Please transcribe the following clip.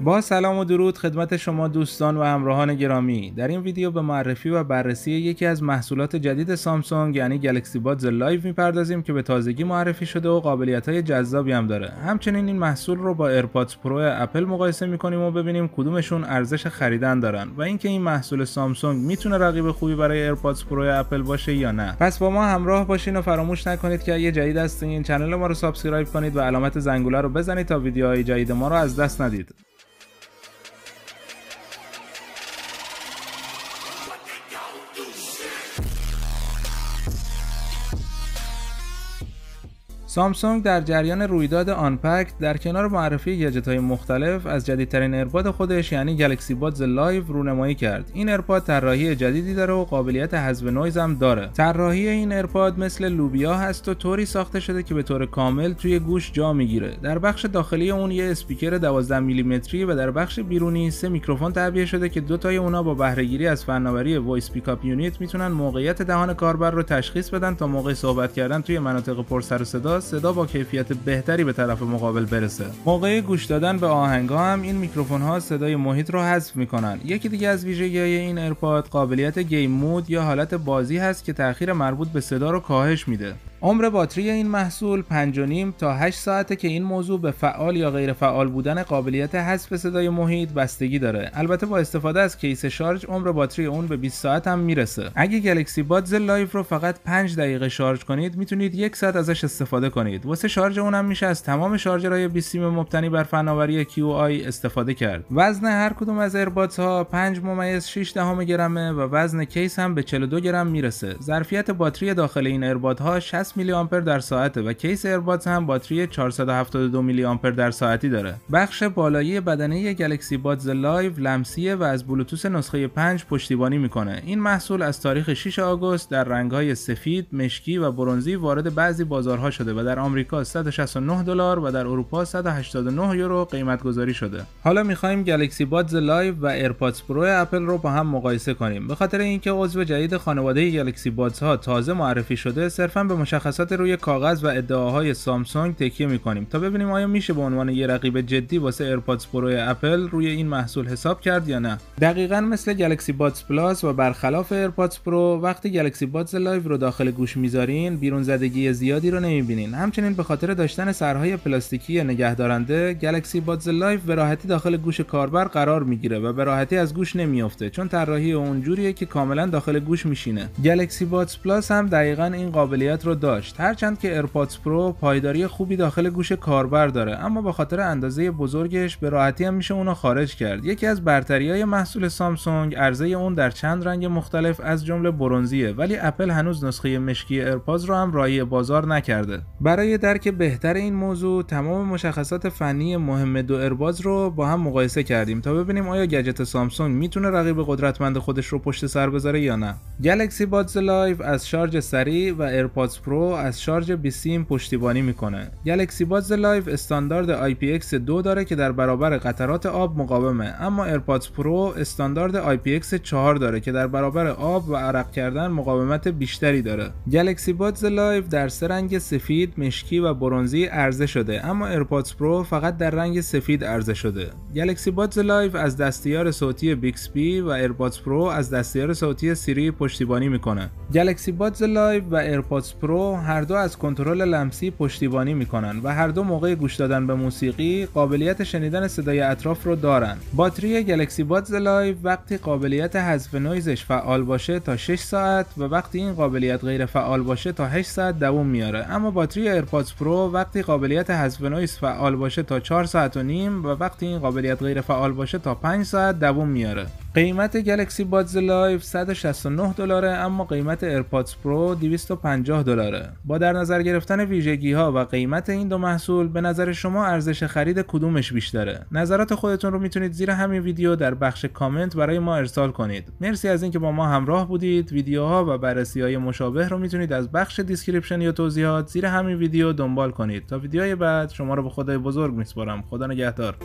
با سلام و درود خدمت شما دوستان و همراهان گرامی. در این ویدیو به معرفی و بررسی یکی از محصولات جدید سامسونگ یعنی Galaxy Buds Live می‌پردازیم که به تازگی معرفی شده و قابلیت های جذابی هم داره. همچنین این محصول رو با AirPods Pro اپل مقایسه می‌کنیم و ببینیم کدومشون ارزش خریدن دارن و اینکه این محصول سامسونگ می‌تونه رقیب خوبی برای AirPods Pro اپل باشه یا نه. پس با ما همراه باشین و فراموش نکنید که اگه جدید هستین channel ما رو subscribe کنید و علامت زنگوله رو بزنید تا ویدیوهای جدید ما رو از دست ندید. سامسونگ در جریان رویداد Unpacked در کنار معرفی گجت های مختلف از جدیدترین earbud خودش یعنی Galaxy Buds Live رونمایی کرد. این earbud طراحی جدیدی داره و قابلیت حذف نویز هم داره. طراحی این earbud مثل لوبیا هست و طوری ساخته شده که به طور کامل توی گوش جا می‌گیره. در بخش داخلی اون یه اسپیکر 12 میلیمتری و در بخش بیرونی سه میکروفون تعبیه شده که دو تای اونا با بهرهگیری از فناوری Voice Pickup Unit می‌تونن موقعیت دهان کاربر رو تشخیص بدن تا موقع صحبت کردن توی مناطق پر سر و صدا. صدا با کیفیت بهتری به طرف مقابل برسه. موقع گوش دادن به آهنگ ها هم این میکروفون ها صدای محیط رو حذف می‌کنن. یکی دیگه از ویژگی های این earbud قابلیت game mode یا حالت بازی هست که تاخیر مربوط به صدا رو کاهش میده. عمر باتری این محصول 5.5 تا 8 ساعته که این موضوع به فعال یا غیر فعال بودن قابلیت حذف صدای محیط بستگی داره. البته با استفاده از case شارژ عمر باتری اون به 20 ساعت هم می‌رسه. اگه Galaxy Buds Live رو فقط 5 دقیقه شارژ کنید می‌تونید یک ساعت ازش استفاده کنید. واسه شارژ اونم میشه از تمام شارژرهای بی‌سیم مبتنی بر فناوری Qi استفاده کرد. وزن هر کدوم از earbuds ها 5 ممیز 6 دهم گرمه و وزن case هم به 42 گرم می‌رسه. ظرفیت باتری داخل این earbud ها 60 میلی آمپر در ساعته و case earbuds هم باتری 472 میلی آمپر در ساعتی داره. بخش بالایی بدنه Galaxy بادز لایو لمسیه و از بلوتوث نسخه 5 پشتیبانی می‌کنه. این محصول از تاریخ 6 آگوست در رنگهای سفید، مشکی و برونزی وارد بعضی بازارها شده و در آمریکا 169 دلار و در اروپا 189 یورو قیمت گذاری شده. حالا می‌خوایم گلکسی بادز لایو و ایرپادز پرو اپل رو با هم مقایسه کنیم. به خاطر اینکه عضو جدید خانواده گلکسی بادز ها تازه معرفی شده، صرفا به مشخصات روی کاغذ و ادعاهای سامسونگ تکیه می‌کنیم. تا ببینیم آیا میشه به عنوان یه رقیب جدی واسه ایرپادز پرو اپل روی این محصول حساب کرد یا نه؟ دقیقا مثل گلکسی بادز پلاس و برخلاف ایرپادز پرو وقتی گلکسی بادز لایو رو داخل گوش می‌ذارین بیرون زدگی زیادی رو نمی‌بینین. همچنین به خاطر داشتن سرهای پلاستیکی نگهدارنده گلکسی بادز لایو به راحتی داخل گوش کاربر قرار می‌گیره و به راحتی از گوش نمیافته چون طراحی اونجوریه که کاملا داخل گوش میشینه. گلکسی بادز پلاس هم دقیقا این قابلیت رو داشت. هرچند که ایرپادز پرو پایداری خوبی داخل گوش کاربر داره اما به خاطر اندازه بزرگش به راحتی هم میشه اونو خارج کرد. یکی از برتری های محصول سامسونگ عرضه اون در چند رنگ مختلف از جمله برونزیه ولی اپل هنوز نسخه مشکی ایرپادز رو هم راهی بازار نکرده. برای درک بهتر این موضوع تمام مشخصات فنی مهم دو ایرباد رو با هم مقایسه کردیم تا ببینیم آیا گجت سامسونگ می‌تونه رقیب قدرتمند خودش رو پشت سر بذاره یا نه. گلکسی بادز لایو از شارژ سریع و ایرپادز پرو از شارژ بی‌سیم پشتیبانی می‌کنه. گلکسی بادز لایو استاندارد IPX2 داره که در برابر قطرات آب مقاومه اما ایرپادز پرو استاندارد IPX4 داره که در برابر آب و عرق کردن مقاومت بیشتری داره. گلکسی بادز لایو در سه رنگ سفید، مشکی و برونزی عرضه شده اما ایرپادز پرو فقط در رنگ سفید عرضه شده. گلکسی بادز لایو از دستیار صوتی بیکسبی و ایرپادز پرو از دستیار صوتی سیری پشتیبانی می‌کنه. گلکسی بادز لایو و ایرپادز پرو هر دو از کنترل لمسی پشتیبانی می‌کنن و هر دو موقع گوش دادن به موسیقی قابلیت شنیدن صدای اطراف رو دارن. باتری گلکسی بادز لایو وقتی قابلیت حذف نویزش فعال باشه تا 6 ساعت و وقتی این قابلیت غیر فعال باشه تا 8 ساعت دوام میاره. اما باتری ایرپادز پرو وقتی قابلیت حذف نویز فعال باشه تا 4 ساعت و نیم و وقتی این قابلیت غیر فعال باشه تا 5 ساعت دوام میاره. قیمت گلکسی بادز لایو 169 دلاره اما قیمت ایرپادز پرو 250 دلاره. با در نظر گرفتن ویژگی ها و قیمت این دو محصول به نظر شما ارزش خرید کدومش بیشتره؟ نظرات خودتون رو می‌تونید زیر همین ویدیو در بخش کامنت برای ما ارسال کنید. مرسی از اینکه با ما همراه بودید. ویدیوها و بررسی های مشابه رو می‌تونید از بخش description یا توضیحات زیر همین ویدیو دنبال کنید. تا ویدیوهای بعد شما رو به خدای بزرگ میسپارم. خدا نگهدار.